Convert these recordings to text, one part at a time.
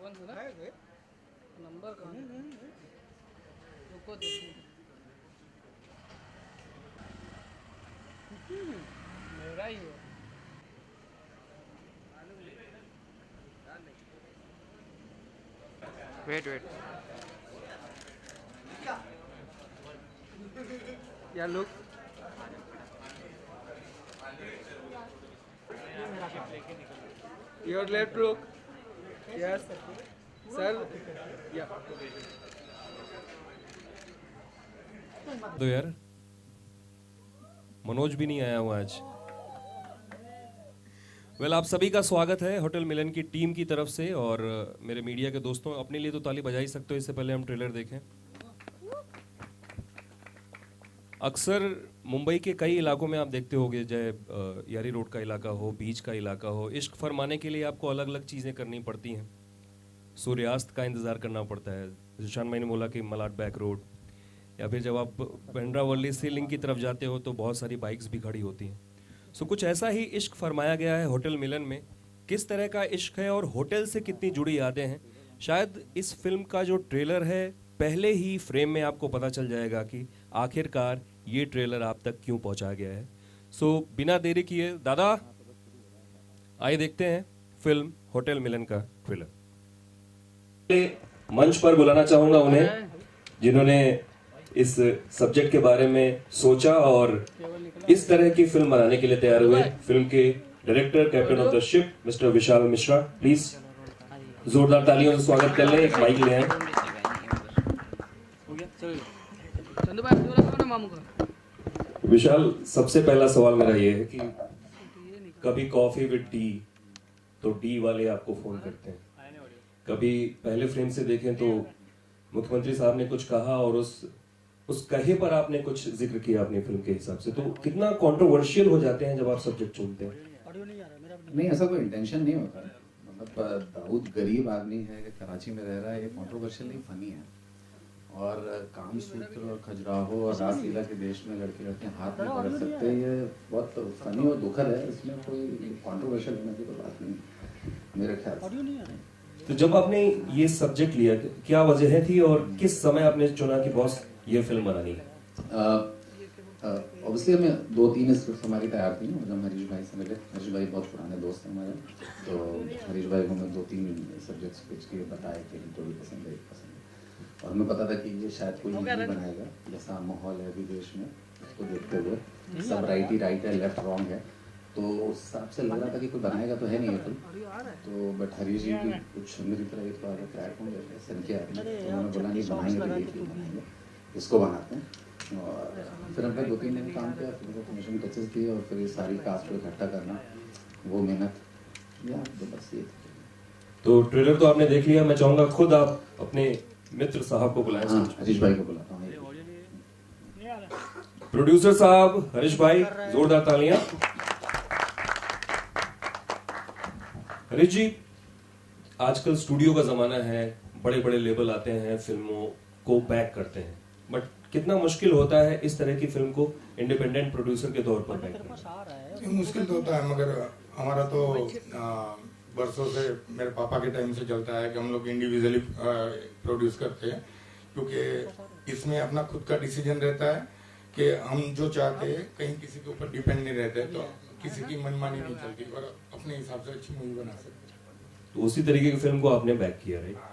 कौन सा नंबर कहाँ रुको मेरा ही है। वेट वेट या look your left look yes Sir. Yeah. दो यार मनोज भी नहीं आया हुआ आज वेल well, आप सभी का स्वागत है होटल मिलन की टीम की तरफ़ से और मेरे मीडिया के दोस्तों अपने लिए तो ताली बजा ही सकते हो इससे पहले हम ट्रेलर देखें अक्सर मुंबई के कई इलाकों में आप देखते होंगे जय यारी रोड का इलाका हो, बीच का इलाका हो, इश्क फरमाने के लिए आपको अलग अलग चीज़ें करनी पड़ती हैं। सूर्यास्त का इंतज़ार करना पड़ता है जिशान भाई ने बोला कि मलाट बैक रोड, या फिर जब आप पेंड्रा वर्ली सीलिंग की तरफ़ जाते हो तो बहुत सारी बाइक्स भी खड़ी होती हैं। सो, कुछ ऐसा ही इश्क फरमाया गया है होटल मिलन में, किस तरह का इश्क है और होटल से कितनी जुड़ी यादें हैं? शायद इस फ़िल्म का जो ट्रेलर है, पहले ही फ्रेम में आपको पता चल जाएगा कि आखिरकार ये ट्रेलर आप तक क्यों पहुँचा गया है? सो so, बिना देरी किए दादा आइए देखते हैं फ़िल्म होटल मिलन का ट्रेलर मंच पर बुलाना चाहूँगा उन्हें जिन्होंने इस सब्जेक्ट के बारे में सोचा और इस तरह की फ़िल्म बनाने के लिए तैयार हुए। फ़िल्म के director captain of the ship mister Vishal Mishra please जोरदार तालियों से स्वागत कर लें एक माइक ले आए। विशाल, सबसे पहला सवाल मेरा ये है कि कभी कॉफ़ी विद टी तो टी वाले आपको फ़ोन करते हैं। कभी पहले फ्रेम से देखें तो मुख्यमंत्री साहब ने कुछ कहा और उस उस कहे पर आपने कुछ ज़िक्र किया अपनी फ़िल्म के हिसाब से। तो कितना कंट्रोवर्शियल हो जाते हैं जब आप सब्जेक्ट चुनते हैं? नहीं, ऐसा कोई इंटेंशन नहीं होता। मतलब दाऊद गरीब आदमी है, कराची में रह रहा है, ये कंट्रोवर्शियल नहीं फनी है। और काम सूत्र और खजुराहो और रासलीला के देश में लड़के लड़के हाथ नहीं पकड़ सकते हैं। ये बहुत फनी और दुखद है इसमें कोई कंट्रोवर्शियल होने की कोई बात नहीं मेरे ख्याल से। तो जब आपने ये सब्जेक्ट लिया क्या वजह थी और किस समय आपने चुना कि बॉस ये फ़िल्म बनानी है? ऑब्वियसली हमें दो तीन स्क्रिप्ट हमारी तैयार थी और जब हरीश भाई से मिले। हरीश भाई बहुत पुराने दोस्त हैं हमारे तो हरीश भाई को मैं दो तीन सब्जेक्ट्स पिच किए बताए कि इनको भी पसंद है पसंद है और हमें पता था कि ये शायद कोई नहीं बनाएगा जैसा माहौल है अभी देश में उसको देखते हुए। सब राइट ही राइट है लेफ़्ट रॉन्ग है। तो उस हिसाब से लग रहा था कि कोई बनाएगा तो है नहीं ये फ़िल्म तो बट हरीश जी की कुछ मेरी तरह एक बार प्लेटफॉर्म जैसे संख्या तो उन्होंने बोला नहीं बनाएँगे तो ये बनाएँगे। इसको बनाते हैं। और फिर हमने दो तीन दिन काम किया फिर उनको फिनिशिंग टचेस दिए और फिर ये सारी कास्ट को इकट्ठा करना वो मेहनत। या तो बस ये तो ट्रेलर तो आपने देख लिया मैं चाहूँगा खुद आप अपने मित्र साहब को बुलाएँ। हाँ हरीश भाई को बुलाता हूँ प्रोड्यूसर साहब हरीश भाई जोरदार तालियाँ। हरीश जी आजकल स्टूडियो का जमाना है बड़े बड़े लेबल आते हैं फ़िल्मों को पैक करते हैं। बट कितना मुश्किल होता है इस तरह की फ़िल्म को इंडिपेंडेंट प्रोड्यूसर के तौर पर पैक करना? मुश्किल तो होता है मगर हमारा तो आ, बरसों से मेरे पापा के टाइम से चलता है कि हम लोग इंडिविजुअली प्रोड्यूस करते हैं। क्योंकि इसमें अपना खुद का डिसीज़न रहता है कि हम जो चाहते हैं, कहीं किसी के ऊपर डिपेंड नहीं रहते तो किसी की मनमानी नहीं चलती और अपने हिसाब से अच्छी मूवी बना सकते तो उसी तरीके की फ़िल्म को आपने बैक किया राइट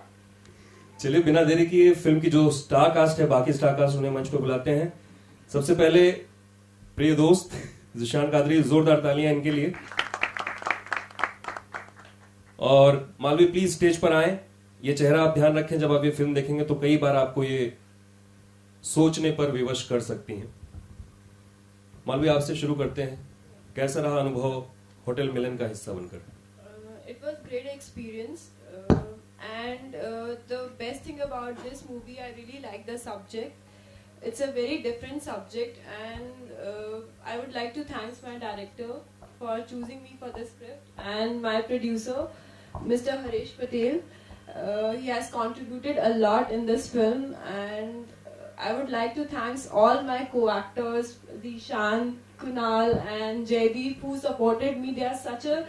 चलिए, बिना देरी किए फ़िल्म की जो स्टार कास्ट है, बाकी स्टार कास्ट उन्हें मंच पे बुलाते हैं। सबसे पहले प्रिय दोस्त, जिशान कादरी, जोरदार तालियाँ इनके लिए। और मालवी प्लीज़ स्टेज पर आए। ये चेहरा आप ध्यान रखें, जब आप ये फ़िल्म देखेंगे तो कई बार आपको ये सोचने पर विवश कर सकती हैं। मालवी, आपसे शुरू करते हैं। कैसा रहा अनुभव होटल मिलन का हिस्सा बनकर? It was great experience and the best thing about this movie I really like the subject it's a very different subject and I would like to thanks my director for choosing me for the script and my producer mr harish patel uh, he has contributed a lot in this film and uh, i would like to thank all my co-actors dishan kunal and jaydeep who supported me they are such a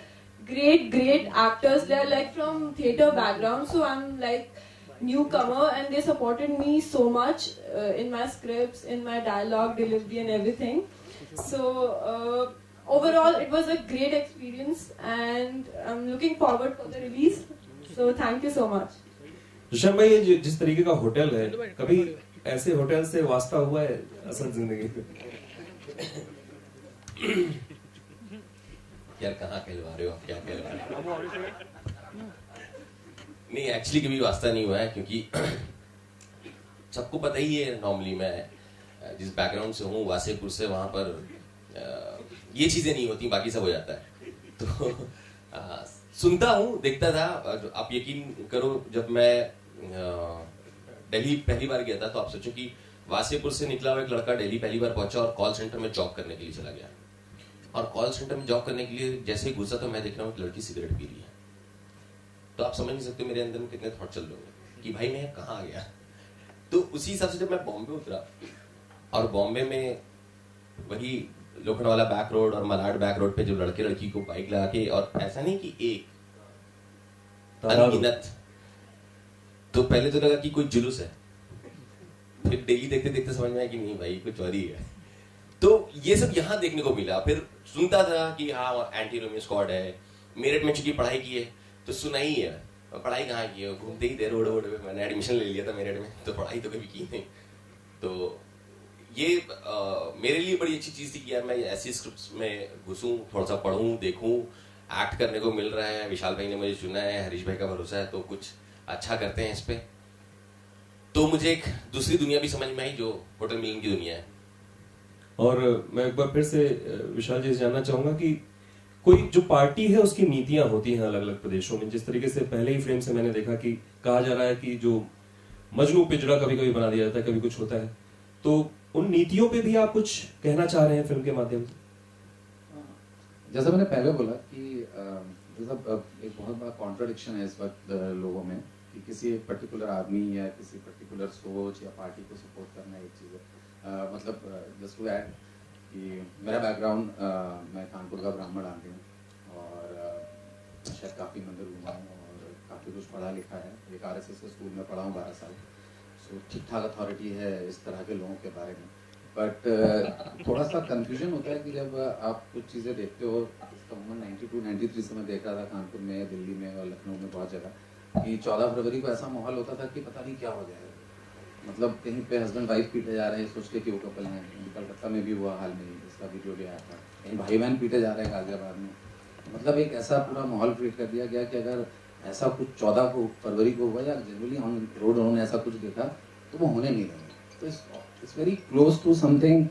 great, great actors. They're like from theater background, so I'm like newcomer, and they supported me so much uh, in my scripts, in my dialogue delivery, and everything. So uh, overall, it was a great experience, and I'm looking forward for the release. So thank you so much. Rishabh भाई ये जिस तरीके का hotel है कभी ऐसे hotel से वास्ता हुआ है असल ज़िंदगी में यार कहाँ कहलवा रहे हो आप क्या कहलवा रहे हो नहीं एक्चुअली कभी वास्ता नहीं हुआ है क्योंकि सबको पता ही है नॉर्मली मैं जिस बैकग्राउंड से हूँ वासेपुर से वहाँ पर ये चीज़ें नहीं होती बाकी सब हो जाता है। तो अ, सुनता हूँ देखता था आप यकीन करो जब मैं दिल्ली पहली बार गया था तो आप सोचो कि वासेपुर से निकला हुआ एक लड़का दिल्ली पहली बार पहुँचा और कॉल सेंटर में जॉब करने के लिए चला गया। और कॉल सेंटर में जॉब करने के लिए जैसे ही घुसा तो मैं देख रहा हूँ एक लड़की सिगरेट पी रही है। तो आप समझ नहीं सकते मेरे अंदर में कितने थॉट चल रहे होंगे कि भाई मैं कहाँ आ गया। तो उसी हिसाब से जब मैं बॉम्बे उतरा और बॉम्बे में वही लोखंडवाला बैक रोड और मलाड बैक रोड पे जो लड़के लड़की को बाइक लगा के और ऐसा नहीं कि एक अनगिनत। तो पहले तो लगा कि कोई जुलूस है। फिर डेली देखते देखते समझ में आया कि नहीं भाई कुछ और ही। है तो ये सब यहाँ देखने को मिला। फिर सुनता था कि हाँ एंटी रोमियो स्क्वाड है। मेरठ में चूँकि पढ़ाई की है। तो सुना ही है। पढ़ाई कहाँ की है? घूमते ही थे रोड वोड पे। मैंने एडमिशन ले लिया था मेरठ में। तो पढ़ाई तो कभी की नहीं। तो ये अ, मेरे लिए बड़ी अच्छी चीज़ थी कि यार मैं ऐसी स्क्रिप्ट में घुसूं थोड़ा सा पढ़ूं देखूँ एक्ट करने को मिल रहा है विशाल भाई ने मुझे चुना है हरीश भाई का भरोसा है तो कुछ अच्छा करते हैं इस पे। तो मुझे एक दूसरी दुनिया भी समझ में आई जो होटल मिलन की दुनिया है। और मैं एक बार फिर से विशाल जी से जानना चाहूँगा कि कोई जो पार्टी है उसकी नीतियाँ होती हैं अलग अलग प्रदेशों में? जिस तरीके से पहले ही फ्रेम से मैंने देखा कि कहा जा रहा है कि जो मजनू पिजड़ा कभी कभी बना दिया जाता है कभी कुछ होता है। तो उन नीतियों पे भी आप कुछ कहना चाह रहे हैं फ़िल्म के माध्यम से? जैसा मैंने पहले बोला कि जैसा एक बहुत बड़ा कॉन्ट्रडिक्शन है इस वक्त लोगों में कि किसी एक पर्टिकुलर आदमी या किसी पर्टिकुलर सोच या पार्टी को सपोर्ट करना एक चीज़ है। मतलब जस्ट टू ऐड कि मेरा बैकग्राउंड मैं कानपुर का ब्राह्मण आदमी हूँ और शायद काफ़ी मंदिर घूमा हूँ और काफ़ी कुछ पढ़ा लिखा है। एक आर एस के स्कूल में पढ़ा हूँ बारह साल। ठीक ठाक अथॉरिटी है इस तरह के लोगों के बारे में। बट थोड़ा सा कंफ्यूजन होता है कि जब आप कुछ चीज़ें देखते हो, इसका उम्र 92 93 से मैं देख रहा था कानपुर में, दिल्ली में और लखनऊ में बहुत जगह, कि 14 फरवरी को ऐसा माहौल होता था कि पता नहीं क्या हो जाएगा। मतलब कहीं पे हस्बैंड वाइफ पीटे जा रहे हैं, सोच के कि वो कपल हैं कलकत्ता में भी हुआ हाल में इसका वीडियो भी आया था। कहीं भाई बहन पीटे जा रहे हैं गाजियाबाद में। मतलब एक ऐसा पूरा माहौल क्रिएट कर दिया गया कि अगर ऐसा कुछ चौदह को, फरवरी को हुआ या जनरली ऑन रोड उन्होंने ऐसा कुछ देखा तो वो होने नहीं देंगे। तो it's very close to something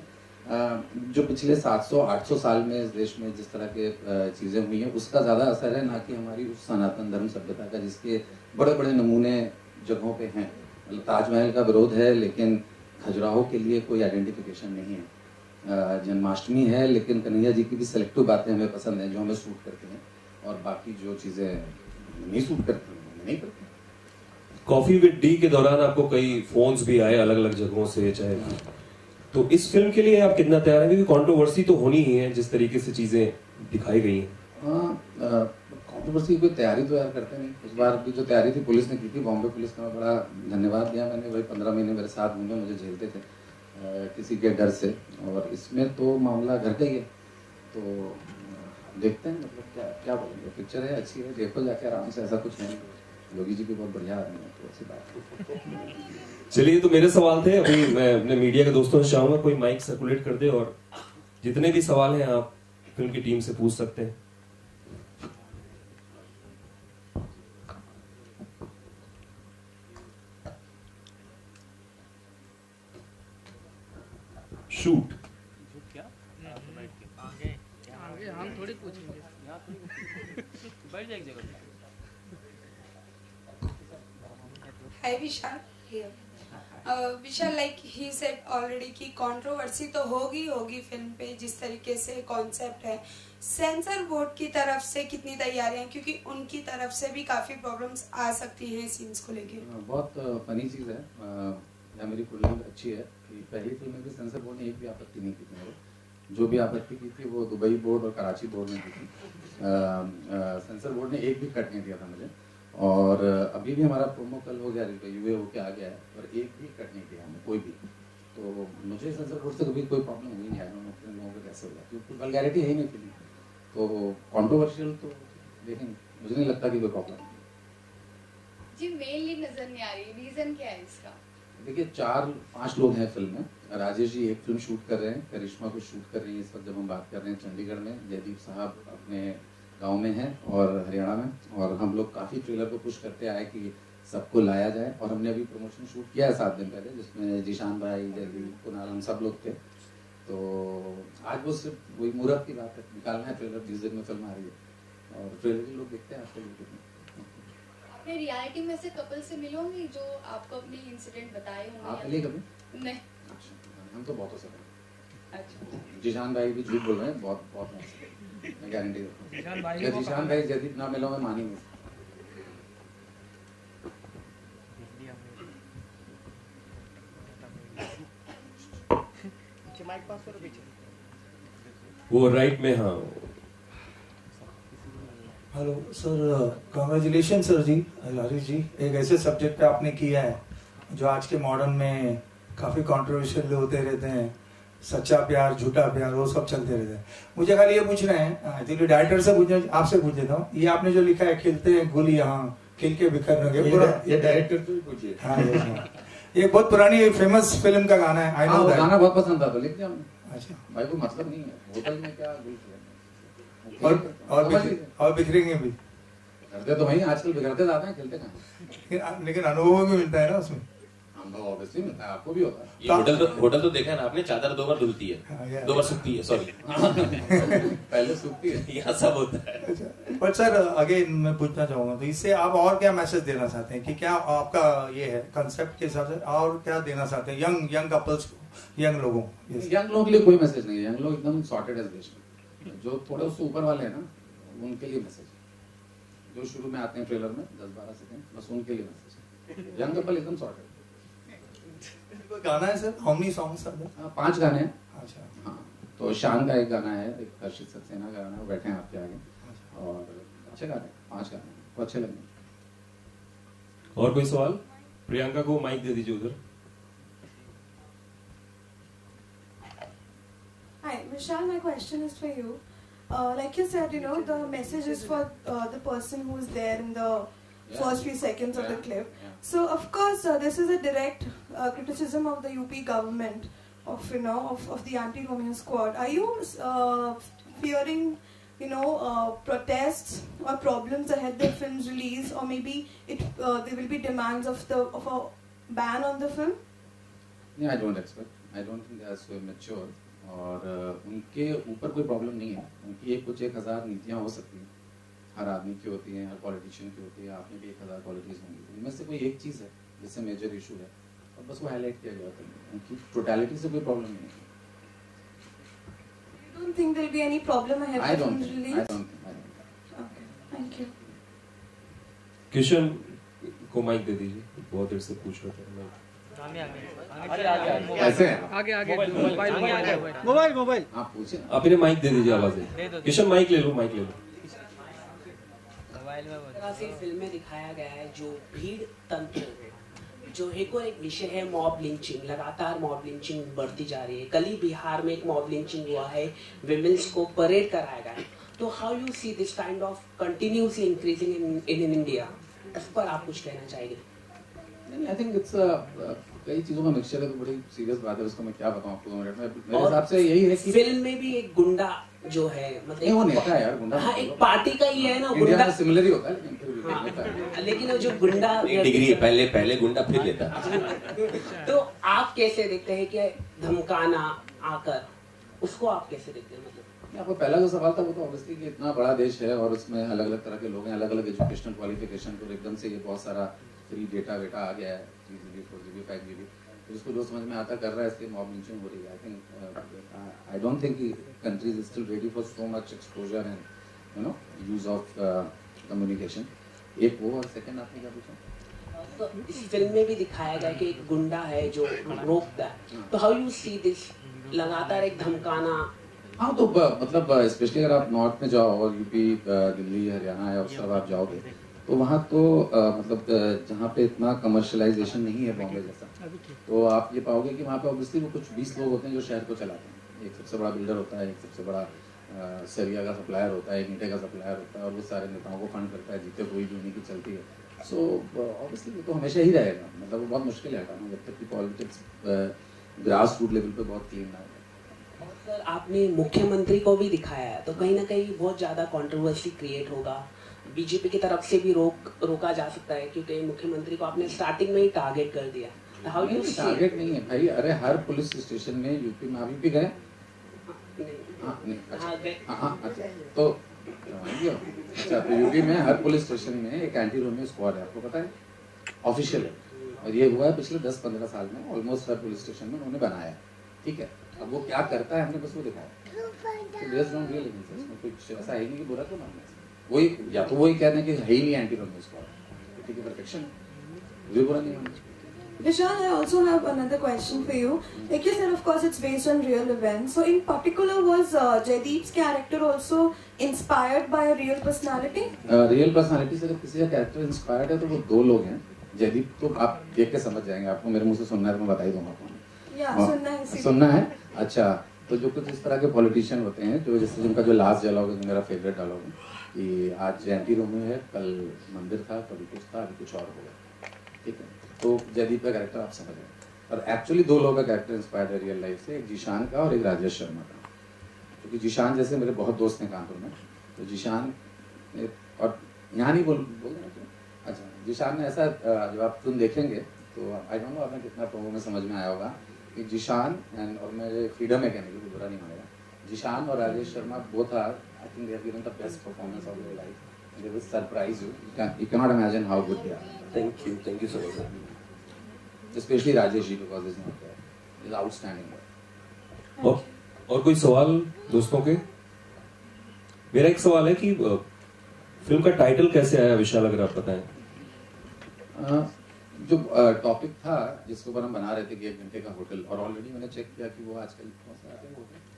जो पिछले 700 800 साल में इस देश में जिस तरह के चीज़ें हुई हैं, उसका ज़्यादा असर है ना कि हमारी उस सनातन धर्म सभ्यता का, जिसके बड़े बड़े नमूने जगहों पे हैं। मतलब ताजमहल का विरोध है, लेकिन खजुराहो के लिए कोई आइडेंटिफिकेशन नहीं है। जन्माष्टमी है, लेकिन कन्हैया जी की भी सेलेक्टिव बातें हमें पसंद हैं, जो हमें सूट करती हैं, और बाकी जो चीज़ें नहीं सूट करती नहीं करती। कॉफ़ी विद डी के दौरान आपको कई फोन्स भी आए अलग अलग जगहों से चाहे तो इस फ़िल्म के लिए आप कितना तैयार हैं? क्योंकि कंट्रोवर्सी तो होनी ही है जिस तरीके से चीज़ें दिखाई गई हैं। हाँ कंट्रोवर्सी की कोई तैयारी तो यार करते नहीं। इस बार भी जो तैयारी थी पुलिस ने की थी बॉम्बे पुलिस का मैं बड़ा धन्यवाद दिया मैंने। भाई पंद्रह महीने मेरे साथ घूमे मुझे झेलते थे अ, किसी के डर से। और इसमें तो मामला घर का ही है। तो देखते हैं मतलब क्या क्या बोलेंगे? पिक्चर है, अच्छी है, देखो जाके आराम से, ऐसा कुछ नहीं। योगी जी भी बहुत बढ़िया आदमी है तो ऐसी बात चलिए तो मेरे सवाल थे, अभी मैं अपने मीडिया के दोस्तों से चाहूँगा, कोई माइक सर्कुलेट कर दे और जितने भी सवाल हैं, आप फ़िल्म की टीम से पूछ सकते हैं शूट आगे हम थोड़ी पूछेंगे यहाँ थोड़ी बैठ जाए एक जगह पे। Hi Vishal here. Vishal like, he said already कि कंट्रोवर्सी तो होगी होगी फ़िल्म पे, जिस तरीके से कॉन्सेप्ट है। सेंसर बोर्ड की तरफ़ से कितनी तैयारियाँ हैं? क्योंकि उनकी तरफ़ से भी काफ़ी प्रॉब्लम्स आ सकती हैं सीन्स को लेके। बहुत फनी चीज़ है। या मेरी कुंडली अच्छी है कि पहली फ़िल्म में भी सेंसर बोर्ड ने एक भी आपत्ति नहीं की थी जो भी आपत्ति की थी, वो दुबई बोर्ड और कराची बोर्ड ने की थी। सेंसर बोर्ड ने एक भी कट नहीं दिया था मुझे। और अभी भी हमारा प्रोमो कल हो गया यूए होके आ गया है और एक भी कट नहीं दिया हमें कोई भी। तो मुझे सेंसर बोर्ड से कभी कोई प्रॉब्लम हुई नहीं आई फ़िल्म लोगों को कैसे हुआ क्योंकि वलगैरिटी है ही नहीं फ़िल्म तो कॉन्ट्रोवर्शियल तो देखेंगे मुझे नहीं लगता कि कोई प्रॉब्लम जी मेनली नज़र नहीं आ रही रीजन क्या है इसका? देखिए चार पाँच लोग हैं फ़िल्म में राजेश जी एक फ़िल्म शूट कर रहे हैं करिश्मा को शूट कर रही है इस वक्त जब हम बात कर रहे हैं चंडीगढ़ में जयदीप साहब अपने गाँव में है और हरियाणा में और हम लोग काफ़ी ट्रेलर को पुश करते आए कि सबको लाया जाए और हमने अभी प्रमोशन शूट किया है सात दिन पहले जिसमें जीशान भाई जयदीप कुनाल हम सब लोग थे। तो आज वो सिर्फ़ वही मुहूर्त की बात है निकालना है ट्रेलर जिस दिन में फ़िल्म आ रही है। और ट्रेलर भी लोग देखते हैं आजकल यूट्यूब में। रियलिटी में से कपल से मिलोगे जो आपको अपने इंसिडेंट बताए होंगे। आप मिले कभी नहीं। अच्छा हम तो बहुत हो। सकते अच्छा। जीशान भाई भी झूठ बोल रहे हैं बहुत बहुत मैं गारंटी देता हूँ। जीशान भाई जयदीप ना मिला मैं मानेंगे। वो राइट में हाँ। Hello sir congratulation sir ji Harish ji. एक ऐसे सब्जेक्ट पे आपने किया है जो आज के मॉडर्न में काफ़ी कंट्रोवर्शियल होते रहते हैं। सच्चा प्यार झूठा प्यार वो सब चलते रहते हैं। मुझे खाली ये पूछना है एक्चुअली डायरेक्टर से पूछना आपसे पूछ लेता हूँ। ये आपने जो लिखा है खिलते हैं गुल यहाँ खिल के बिखर लगे ये डायरेक्टर से पूछिए। हाँ ये हाँ। ये बहुत पुरानी फ़ेमस फ़िल्म का गाना है आई नो दैट गाना बहुत पसंद था तो लिख दिया अच्छा। भाई को मतलब नहीं है। होटल में क्या गुल और और और बिखरेंगे भी। करते तो वही आजकल बिगड़ते जाते हैं खेलते कहाँ? लेकिन लेकिन अनुभव भी मिलता है ना उसमें। अनुभव ऑब्वियसली मिलता है आपको भी होता है। ये होटल तो होटल तो देखा है ना आपने? चादर दो बार धुलती हाँ, है दो बार सूखती है सॉरी पहले सूखती है। यहाँ सब होता है। अच्छा बट सर अगेन मैं पूछना चाहूँगा तो इससे आप और क्या मैसेज देना चाहते हैं कि क्या आपका ये है कंसेप्ट के हिसाब से और क्या देना चाहते हैं यंग यंग कपल्स को यंग लोगों यंग लोगों के लिए कोई मैसेज नहीं है। यंग लोग एकदम सॉर्टेड है देश में जो थोड़े उससे ऊपर वाले हैं ना उनके लिए मैसेज जो शुरू में आते हैं ट्रेलर में दस बारह सेकेंड बस उनके लिए मैसेज यंग कपल एकदम सॉर्टेड कोई गाना है sir? How many songs are हाँ पाँच गाने हैं। अच्छा। हाँ तो शान का एक गाना है एक हर्षित सक्सेना का गाना है बैठे हैं आपके आगे। और अच्छे गाने पाँच गाने वो अच्छे लगे और कोई सवाल? प्रियंका को माइक दे दीजिए उधर। Hi, Michelle, my question is for you. Uh, like you said, you know, the message is for uh, the person who is there in the Yeah. first few seconds yeah. of the clip. yeah. So, of course, uh, this is a direct uh, criticism of the UP government, of you know, of, of the anti-Romeo squad. Are you uh, fearing, you know, uh, protests or problems ahead the film's release, or maybe it uh, there will be demands of the of a ban on the film? नहीं I don't expect I don't think they are so mature और uh, उनके ऊपर कोई problem नहीं है उनकी एक कुछ एक हज़ार नीतियाँ हो सकती हैं हर आदमी की होती हैं हर पॉलिटिशियन की होती है आप में भी एक हज़ार क्वालिटीज़ होंगी उनमें से कोई एक चीज़ है जिससे मेजर इशू है। और बस वो हाईलाइट किया गया था। उनकी टोटलिटी से कोई प्रॉब्लम नहीं है। Don't think be any problem ahead Okay, thank you. Kishan को माइक दे दीजिए। बहुत देर से पूछ रहे थे। मैं कैसे आगे आगे मोबाइल मोबाइल मोबाइल। मोबाइल आप पूछे आप इन्हें माइक दे दीजिए आवाज़। किशन माइक ले लो माइक ले लो। मोबाइल में तरह से फ़िल्म में दिखाया गया है जो भीड़ तंत्र जो एक और एक विषय है मॉब लिंचिंग लगातार मॉब लिंचिंग बढ़ती जा रही है। कल ही बिहार में एक मॉब लिंचिंग हुआ है विमेंस को परेड कराया गया है। तो how you see this kind of continuously increasing in in India इस पर आप कुछ कहना चाहेंगे? आई थिंक इट्स कई चीज़ों का मिक्सचर है तो बड़ी सीरियस बात है उसको मैं क्या बताऊँ आपको? दो मिनट में मेरे हिसाब से यही है कि फ़िल्म में भी एक गुंडा जो है नहीं, वो नेता है यार, गुंडा हाँ एक पार्टी का ही है ना गुंडा में सिमिलर ही होता है लेकिन है हाँ, लेकिन वो जो गुंडा डिग्री पहले पहले गुंडा फिर लेता है। तो आप कैसे देखते हैं कि धमकाना आकर उसको आप कैसे देखते हैं मतलब? आपका पहला जो सवाल था वो तो ऑब्वियसली कि इतना बड़ा देश है और उसमें अलग अलग तरह के लोग हैं अलग अलग एजुकेशनल क्वालिफिकेशन और एकदम से ये बहुत सारा फ्री डेटा वेटा आ गया है। Three G B four G B five G B तो उसको जो समझ में आता कर रहा है इसलिए मॉब लिंचिंग हो रही है I think I don't think country's still ready for so much exposure and you know use of communication एक वो और सेकंड आपने क्या पूछा? तो इस फ़िल्म में भी दिखाया गया कि एक गुंडा है जो रोकता है। तो हाउ यू सी दिस लगातार एक धमकाना। हाँ तो मतलब स्पेशली अगर आप नॉर्थ में जाओ और यूपी दिल्ली हरियाणा या उस तरफ़ आप जाओगे तो वहाँ तो मतलब जहाँ पे इतना कमर्शलाइजेशन नहीं है बॉम्बे जैसा तो आप ये पाओगे कि वहाँ पे ऑब्वियसली वो कुछ बीस लोग होते हैं जो शहर को चलाते हैं। एक सबसे बड़ा बिल्डर होता है एक सबसे बड़ा सरिया का सप्लायर होता है एक ईटे का सप्लायर होता है और वो सारे नेताओं को फंड करता है जीते कोई भी उन्हीं की चलती है। सो ऑब्वियसली वो तो हमेशा ही रहेगा मतलब वो बहुत मुश्किल है हटाना जब तक कि पॉलिटिक्स ग्रास रूट लेवल पे बहुत क्लीन ना हो। सर आपने मुख्यमंत्री को भी दिखाया है तो कहीं ना कहीं बहुत ज़्यादा कंट्रोवर्सी क्रिएट होगा। बीजेपी की तरफ़ से भी रोक रोका जा सकता है क्योंकि मुख्यमंत्री को आपने स्टार्टिंग में ही टारगेट कर दिया। हाउ यू टारगेट नहीं है भाई। अरे हर पुलिस स्टेशन में यूपी में अभी भी गए। हाँ, अच्छा, हाँ, हाँ, अच्छा। तो अच्छा तो यूपी में हर पुलिस स्टेशन में एक एंटी रोमियो स्क्वाड है आपको पता है? ऑफिशियल है। और ये हुआ है पिछले 10-15 साल में ऑलमोस्ट हर पुलिस स्टेशन में उन्होंने बनाया ठीक है? अब वो क्या करता है हमने बस वो दिखाया। तो कुछ ऐसा है नहीं कि बुरा तो मानना वही या तो वही कह हैं कि है ही नहीं एंटी स्क्वाड ठीक है परफेक्शन ये बुरा नहीं मानना Vishal, I also have another question for you. Like you said, of course, it's based on real events. So, in particular, was uh, Jaideep's character also inspired by a real personality? Uh, real personality से अगर किसी का character inspired है तो वो दो लोग हैं जयदीप तो आप देख के समझ जाएँगे आपको मेरे मुँह से सुनना है तो मैं बता ही दूँगा आपको या, सुनना है सुनना है अच्छा तो जो कुछ इस तरह के पॉलिटिशियन होते हैं, जो जैसे जिनका जो लास्ट डायलॉग है मेरा फेवरेट डायलॉग है कि आज जयंती रोमियो है, कल मंदिर था, कभी कुछ था, अभी कुछ और होगा ठीक है? तो जयदीप का कैरेक्टर आप समझ रहे और एक्चुअली दो लोगों का कैरेक्टर इंस्पायर्ड है रियल लाइफ से, एक जीशान का और एक राजेश शर्मा का। क्योंकि जीशान जैसे मेरे बहुत दोस्त हैं कानपुर में तो जीशान और यहाँ नहीं बोल बोल अच्छा जीशान ने ऐसा जब आप तुम देखेंगे तो आई डोंट नो आपने कितना प्रोमो में समझ में आया होगा कि जीशान एंड और मेरे फ्रीडम है कहने की बुरा नहीं मानेगा। जीशान और Rajesh Sharma both are I think they have given the best performance of their life they will surprise you you can not imagine how good they are thank you thank you so much especially Rajesh ji because he's not there. He's outstanding. और, और कोई सवाल दोस्तों के? मेरा एक सवाल है कि फ़िल्म का टाइटल कैसे आया विशाल अगर आप बताएँ? जो टॉपिक था, जिसके ऊपर हम बना रहे थे कि एक घंटे का होटल और ऑलरेडी मैंने चेक किया कि वो आजकल कौन सा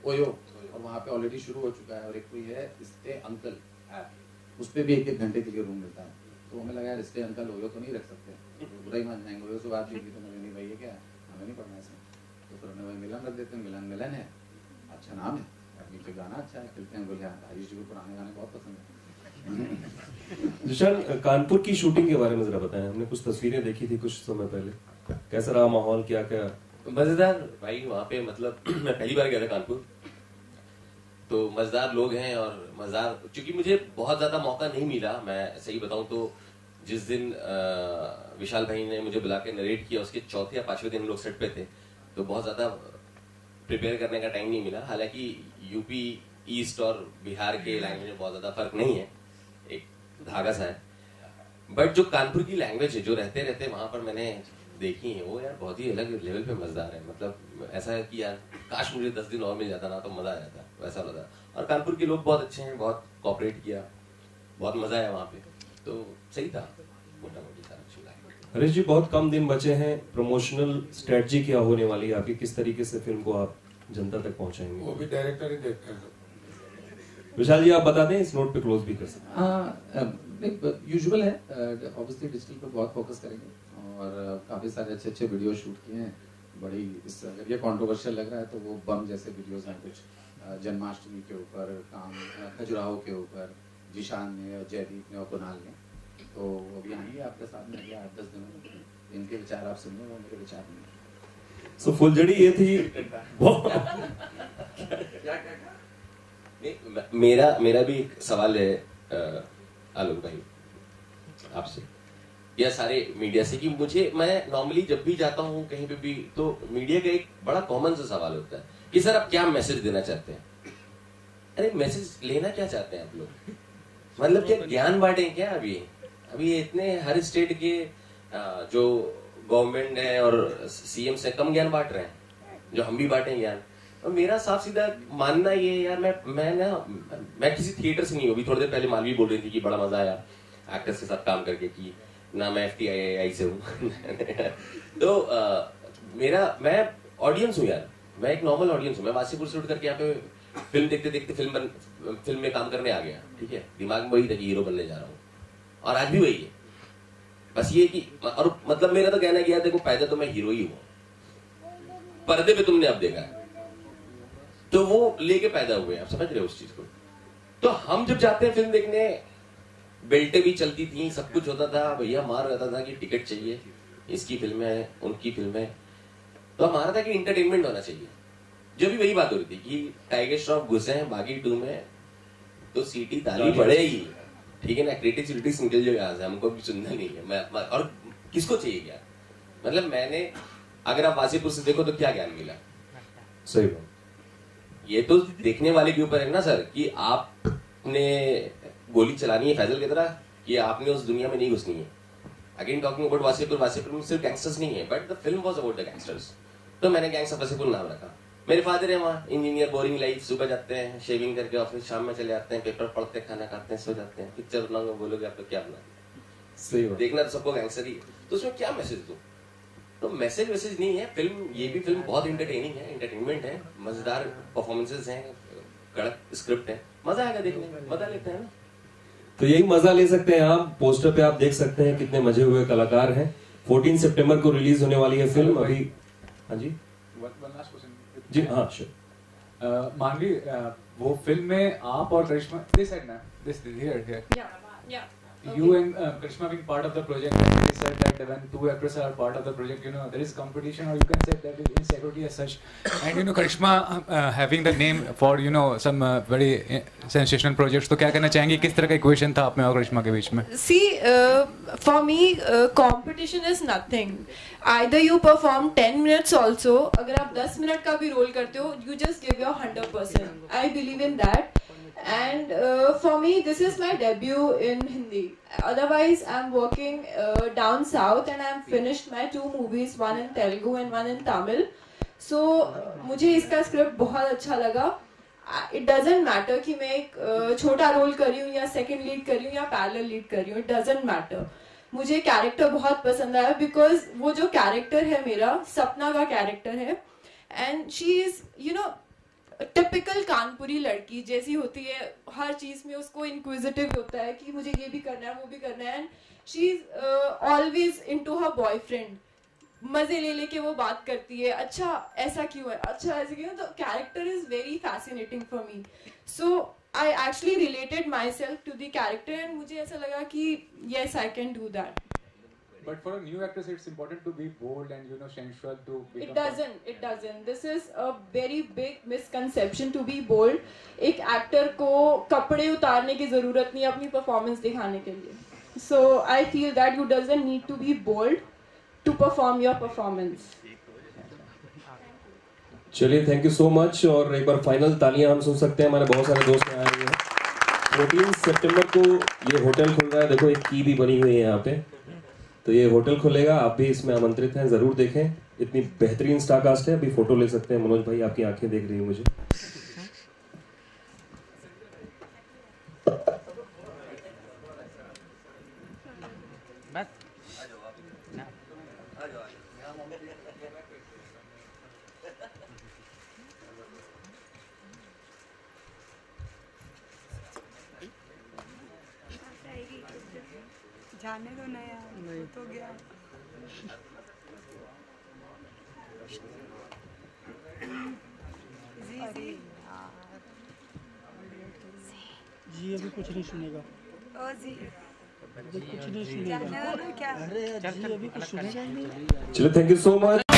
ओयो, और वहाँ पे ऑलरेडी शुरू हो चुका है, और एक कोई है स्टे अंकल उस पर भी एक एक घंटे के लिए रूम मिलता है। तो हमें लगा यार स्टे अंकल ओयो तो नहीं रख सकते। बुरा ही मान जाएँगे, ओयो से बात की तो मैंने, नहीं भाई क्या हमें नहीं पढ़ना इसमें। तो फिर उन्हें भाई, मिलन रख देते हैं, मिलन मिलन है। अच्छा नाम है। नीचे गाना अच्छा है, खेलते हैं बोले हाँ हरीश जी को पुराने गाने बहुत पसंद है। विशाल कानपुर की शूटिंग के बारे में जरा बताएँ। हमने कुछ तस्वीरें देखी थी कुछ समय पहले। कैसा रहा माहौल? क्या क्या? मज़ेदार। भाई, वहाँ पे मतलब मैं पहली बार गया था कानपुर। तो मज़ेदार लोग हैं और मज़ेदार क्योंकि मुझे बहुत ज़्यादा मौका नहीं मिला। मैं सही बताऊँ तो जिस दिन विशाल भाई ने मुझे बुला के नरेट किया, उसके चौथे या पाँचवें दिन लोग सेट पे थे तो बहुत ज़्यादा प्रिपेयर करने का टाइम नहीं मिला। हालाँकि यूपी ईस्ट और बिहार के लैंग्वेज में बहुत ज़्यादा फ़र्क नहीं है। धागा सा है। बट जो कानपुर की लैंग्वेज है जो रहते रहते वहाँ पर मैंने देखी है वो यार बहुत ही अलग लेवल पे मज़ेदार है। मतलब ऐसा है कि यार काश मुझे दस दिन और मिल जाता ना तो मज़ा आ जाता वैसा लगा। और कानपुर के लोग बहुत अच्छे हैं बहुत कॉपरेट किया बहुत मज़ा आया वहाँ पे। तो सही था मोटा मोटी था हरीश जी बहुत कम दिन बचे हैं प्रमोशनल स्ट्रेटजी क्या होने वाली है? आपकी किस तरीके से फ़िल्म को आप जनता तक पहुंचाएँगे? वो भी डायरेक्टर ही देखता है। विशाल जी आप बता दें इस नोट पे क्लोज भी कर सकते हैं। यूजुअल है ऑब्वियसली डिजिटल पे बहुत फोकस करेंगे और काफ़ी सारे अच्छे अच्छे वीडियो शूट किए हैं बड़ी इस अगर ये कॉन्ट्रोवर्शियल लग रहा है तो वो बम जैसे वीडियोस हैं कुछ जन्माष्टमी के ऊपर काम खजुराहो के ऊपर जीशान ने और जयदीप ने और कुणाल ने तो वो भी आएँगे आपके सामने अगले आठ दस दिनों में इनके विचार आप सुनिए वो मेरे विचार नहीं सो फुलझड़ी ये थी मेरा मेरा भी एक सवाल है आलोक भाई, आपसे। या सारे मीडिया से, कि मुझे, मैं नॉर्मली जब भी जाता हूँ कहीं पे भी तो मीडिया का एक बड़ा कॉमन सा सवाल होता है, कि सर, आप क्या मैसेज देना चाहते हैं? अरे मैसेज लेना क्या चाहते हैं आप लोग? मतलब क्या ज्ञान बांटे क्या अभी? अभी इतने हर स्टेट के जो गवर्नमेंट है और सीएम से कम ज्ञान बांट रहे हैं, जो हम भी बांटे ज्ञान। और मेरा साफ़ सीधा मानना ये है यार मैं मैं ना मैं किसी थिएटर से नहीं हूँ थोड़ी देर पहले मालवी बोल रही थी कि बड़ा मज़ा आया एक्टर्स के साथ काम करके की ना मैं एफ़ टी आई आई से हूँ। तो आ, मेरा मैं ऑडियंस हूँ यार मैं एक नॉर्मल ऑडियंस हूँ। मैं वासीपुर से उठ करके यहाँ पे फ़िल्म देखते देखते फ़िल्म बन फ़िल्म में काम करने आ गया ठीक है? दिमाग में वही था कि हीरो बनने जा रहा हूँ। और आज भी वही है। बस ये कि और मतलब मेरा तो कहना गया देखो पैदा तो मैं हीरो ही हूँ। पर्दे पे तुमने अब देखा है। तो वो लेके पैदा हुए आप समझ रहे हो उस चीज़ को। तो हम जब जाते हैं फ़िल्म देखने बेल्टें भी चलती थी सब कुछ होता था भैया मार रहता था कि टिकट चाहिए इसकी फ़िल्म है उनकी फ़िल्म है। तो हमारा था कि इंटरटेनमेंट होना चाहिए। जो भी वही बात हो रही थी कि टाइगर श्रॉफ घुसे हैं बागी टू में तो सीटी ताली पड़े ही। ठीक है ना क्रिएटिविटी निकल जो यहाँ से हमको भी सुनना नहीं है। मैं और किसको चाहिए क्या? मतलब मैंने अगर आप वासीपुर से देखो तो क्या ज्ञान मिला? सही बात। ये तो देखने वाले के ऊपर है ना सर कि आपने गोली चलानी है फैजल की तरह कि आपने उस दुनिया में नहीं घुसनी है। Again talking about Wasseypur Wasseypur में सिर्फ़ गैंगस्टर्स नहीं है but the film was about the gangsters तो मैंने गैंग्स ऑफ़ वासीपुर नाम रखा। मेरे फादर है वहाँ इंजीनियर बोरिंग लाइफ सुबह जाते हैं शेविंग करके ऑफ़िस शाम में चले आते हैं पेपर पढ़ते हैं खाना खाते हैं सो जाते हैं पिक्चर बनाऊँगा बोलोगे आप तो क्या बना सही देखना तो सबको गैंगस्टर ही तो उसमें क्या मैसेज दो? तो मैसेज वैसेज नहीं है फ़िल्म ये भी फ़िल्म बहुत इंटरटेनिंग है इंटरटेनमेंट है मज़ेदार परफॉर्मेंसेज हैं कड़क स्क्रिप्ट है मज़ा आएगा देखने में मज़ा लेते हैं ना। तो यही मज़ा ले सकते हैं आप पोस्टर पे आप देख सकते हैं कितने मज़े हुए कलाकार हैं। 14 सितंबर को रिलीज़ होने वाली है फ़िल्म अभी हाँ जी। जी हाँ श्योर मानवी वो फ़िल्म में आप और करिश्मा दिस साइड ना this here here Yeah, yeah. you and uh, Krishna being part of the project, and you said that when two actors are part of the project, you know, there is competition, or you can say that is insecurity as such. And you know, Krishna uh, having the name for you know some uh, very uh, sensational projects. तो क्या कहना चाहेंगे किस तरह का equation था आप में और करिश्मा के बीच में? See, uh, for me, uh, competition is nothing. Either you perform 10 minutes also, अगर आप 10 मिनट का भी रोल करते हो, you just give your 100%. I believe in that. And uh, for me this is my debut in hindi. Otherwise i'm working uh, down south and i've finished my two movies one in telugu and one in tamil. So मुझे इसका script बहुत अच्छा लगा. It doesn't matter कि मैं एक uh, छोटा role कर हूँ या सेकंड लीड कर हूँ या पैरल लीड कर हूँ. इट डजेंट मैटर मुझे कैरेक्टर बहुत पसंद आया बिकॉज़ वो जो कैरेक्टर है मेरा सपना का कैरेक्टर है. And she is you know typical Kanpuri लड़की जैसी होती है, हर चीज़ में उसको इंक्विजिटिव होता है कि मुझे ये भी करना है, वो भी करना है and she is always into her boyfriend मज़े ले लेके वो बात करती है अच्छा ऐसा क्यों है? अच्छा ऐसा क्यों तो character is very fascinating for me so I actually related myself to the character and मुझे ऐसा लगा कि yes I can do that But for a new actress, it's important to be bold and you know sensual to. It doesn't. It doesn't. This is a very big misconception to be bold. एक actor को कपड़े उतारने की ज़रूरत नहीं अपनी performance दिखाने के लिए so I feel that you doesn't need to be bold to perform your performance चलिए थैंक यू सो मच और एक बार फाइनल तालियाँ हम सुन सकते हैं हमारे बहुत सारे दोस्त आए हुए हैं फोर्टीन सितंबर को ये होटल खुल रहा है देखो एक की भी बनी हुई है यहाँ पे तो ये होटल खुलेगा, आप भी इसमें आमंत्रित हैं, ज़रूर देखें। इतनी बेहतरीन स्टार कास्ट है, अभी फ़ोटो ले सकते हैं। मनोज भाई, आपकी आँखें देख रही हैं मुझे जाने दो ना यार तो गया जी जी जी अभी कुछ नहीं सुनेगा। ओ जी। कुछ नहीं अरे अभी कुछ सुनेगा चलो थैंक यू सो मच